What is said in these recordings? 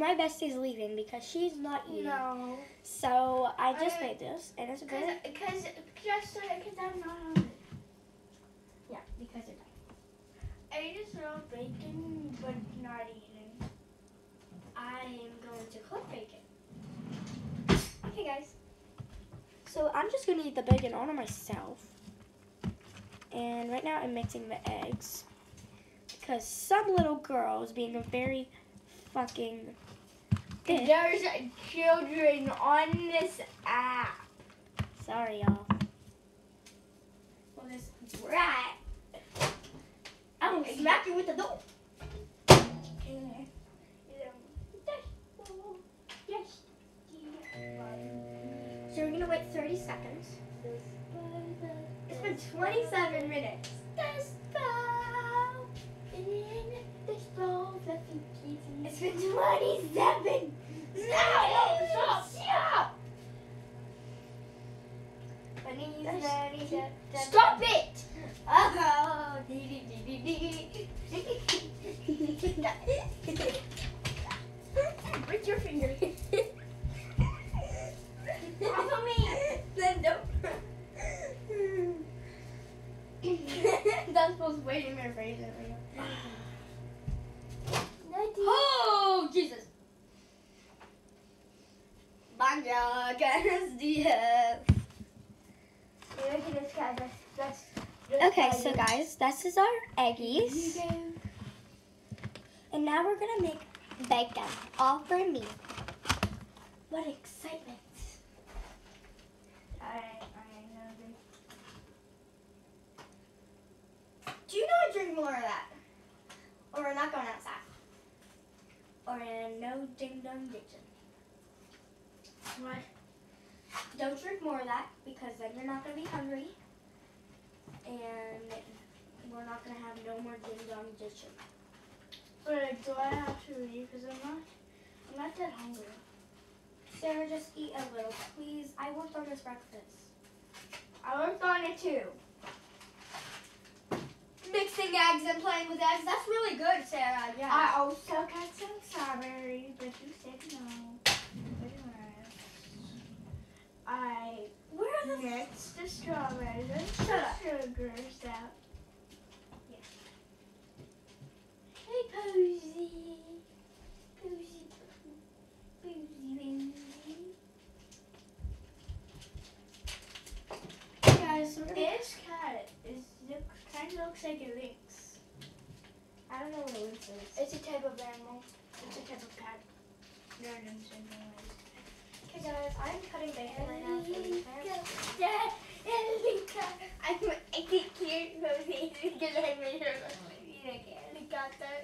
my bestie's leaving because she's not eating. No. So I just I- made this, and it's Because, good. because, just because I'm not hungry. Yeah, because it's I just love bacon, but not eating. I am going to cook bacon. Okay, guys. So I'm just gonna eat the bacon all to myself. And right now I'm mixing the eggs because some little girl is being a very fucking There's children on this app. Sorry, y'all. Well, this rat. I'm gonna smack you with the door. So we're gonna wait 30 seconds. It's been 27 minutes. It's been 27. Stop! Stop! Stop! Stop it! Oh, dee, dee, dee, dee, dee. Break your finger. Of me. Then don't. That's supposed to wait in your face. Oh, Jesus. Banja, Diaz. Okay, so guys, this is our eggies. And now we're gonna make bacon, all for me. What excitement. Do you know I drink more of that? Or we're not going outside. Or in no ding dong ditching. What? Don't drink more of that because then you're not gonna be hungry. And we're not gonna have no more ding dong ditching. But do I have to leave? Because I'm not, I'm not that hungry. Sarah, just eat a little, please. I worked on this breakfast. I worked on it too. Mixing eggs and playing with eggs, that's really good, Sarah. Yeah. I also got some strawberries, but you said no. Anyways, I Where are the mixed the strawberries and sugars out. Hey, Posy. Posy. Posy, Posy. Guys, this cat is look, kind of looks like a lynx. I don't know what a lynx is. It's a type of animal. It's a type of cat. They're lynx anyways. Okay, guys, I'm cutting bacon right now. for you, I'm I think cute Rosie because I made her look like a helicopter.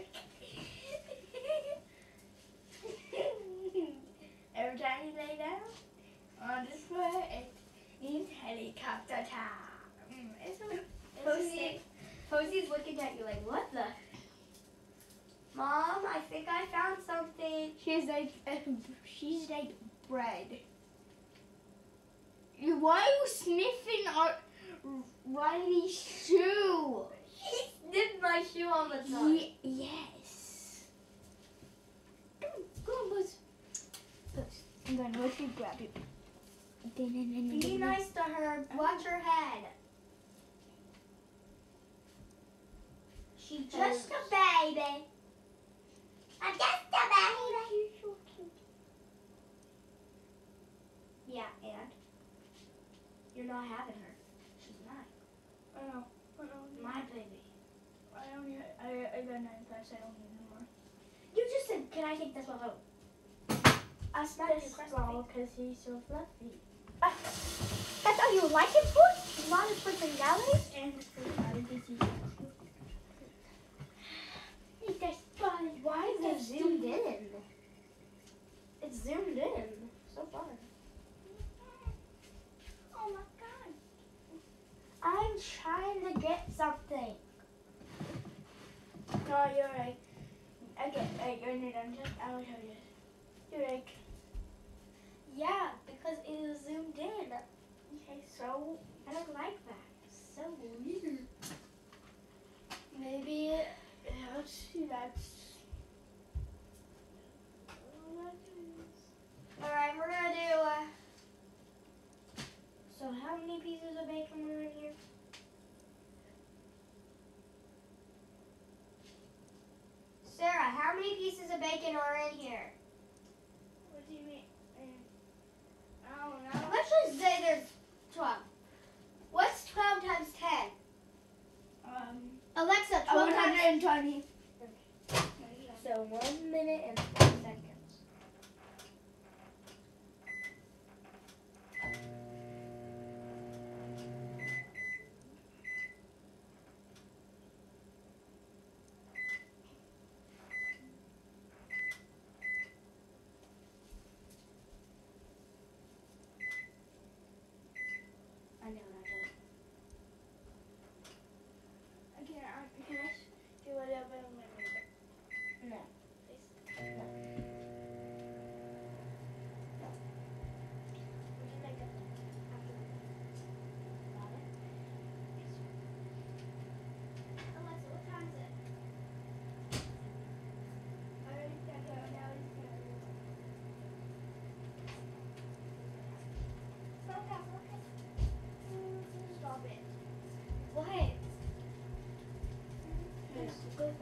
Every time you lay down on the floor, it means helicopter time. Mm, It's so Posy, Posy's looking at you like, what the? Mom, I think I found something. She's like, she's like bread. You- Why are you sniffing our Riley's shoe? He sniffed my shoe all the time. Ye- yes. Come on, Go on, Buzz. Buzz, I'm gonna let you grab it. Be nice to her. Watch her head. She's just a baby. I'm just a baby. She's so cute. Yeah, and you're not having her. She's mine. I know. I know. My baby. I don't need, I, I got nine plus. I don't need no more. You just said, can I take this one home? I smacked crust. ball because he's so fluffy. Ah, That's all you like it for? Not his personality? And his personality is equal. Eat that ball. Why is it zoomed in? It's zoomed in something. No, you're right. Okay, right, you're not done. Just, I will show you. You're like, Yeah, because it is zoomed in. okay, so I don't like that. So weird. maybe, see, that's, here? What do you mean? I don't know. Let's just say there's 12. What's 12 times 10? Um, Alexa, 12 times 120. So one minute and four seconds. I know I don't. I can't, I can I s- do whatever I want. No. Would you make a Alexa, what time is it? I already got that. Now it's gonna Stop that, stop that. Stop it. What? Yes,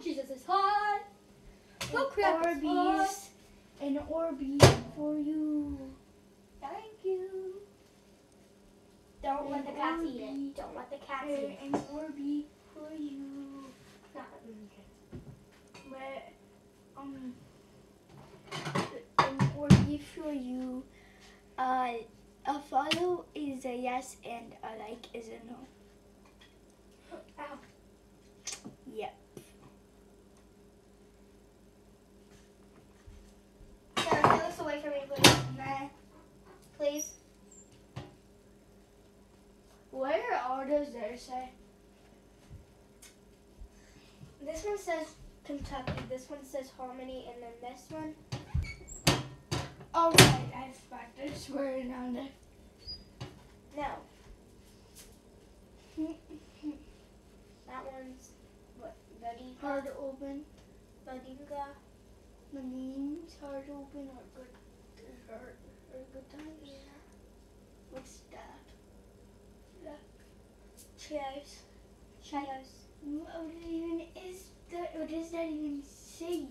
Oh, Jesus is hot. Oh, crap. it's hot. Orbeez. An Orbeez for you. Thank you. Don't let the cats eat it. Don't let the cats eat it. An Orbeez for you. Not okay. But, um, an Orbeez for you. Uh, a follow is a yes and a like is a no. Ow. Yep. Sarah, get this away from me, please. Please. What are all those there say? This one says Kentucky. This one says Harmony, and then this one. Oh, right, I spot this word on it. No. That one's what? Buddy. Hard to open. Budinga. The names hard to open are good. Are, are good times. What's that? Cheers. Cheers. What even is that? What does that even say?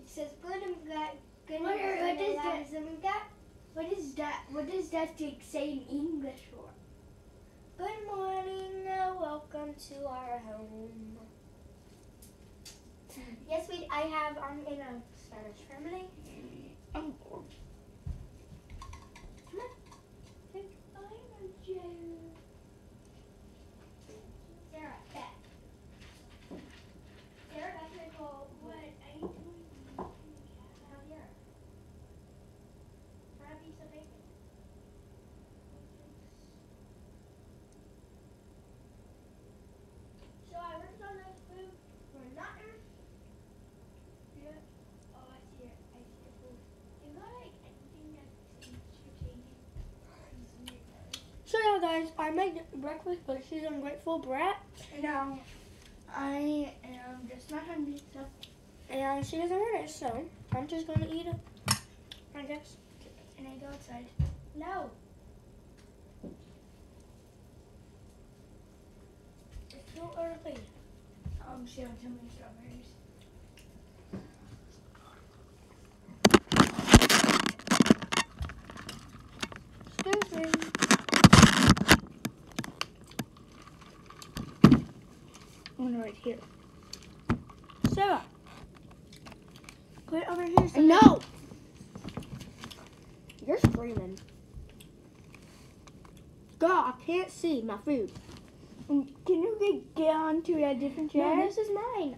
It says good and good. Good What are- what is that? that? What is that? What does that take say in English for? Good morning. Uh, welcome to our home. Yes, we. I have. I'm in a Spanish family. I'm a Joe. Sarah, back. Sarah, back to the call. what are you doing? Have here. Have a piece of bacon. So I worked on this food for nothing. Oh, I see it. I see the food. You got like anything that seems strategic? So yeah, guys, I made breakfast, but she's ungrateful brat, No, I am just not hungry, so and she doesn't want it. So I'm just gonna eat it. I guess. can I go outside? No. It's too early. Um, she wants too many strawberries. Excuse me. One right here. Sarah. Put it over here. So No. You're screaming. God, I can't see my food. Um, Can you get, get onto a different chair? No, this is mine.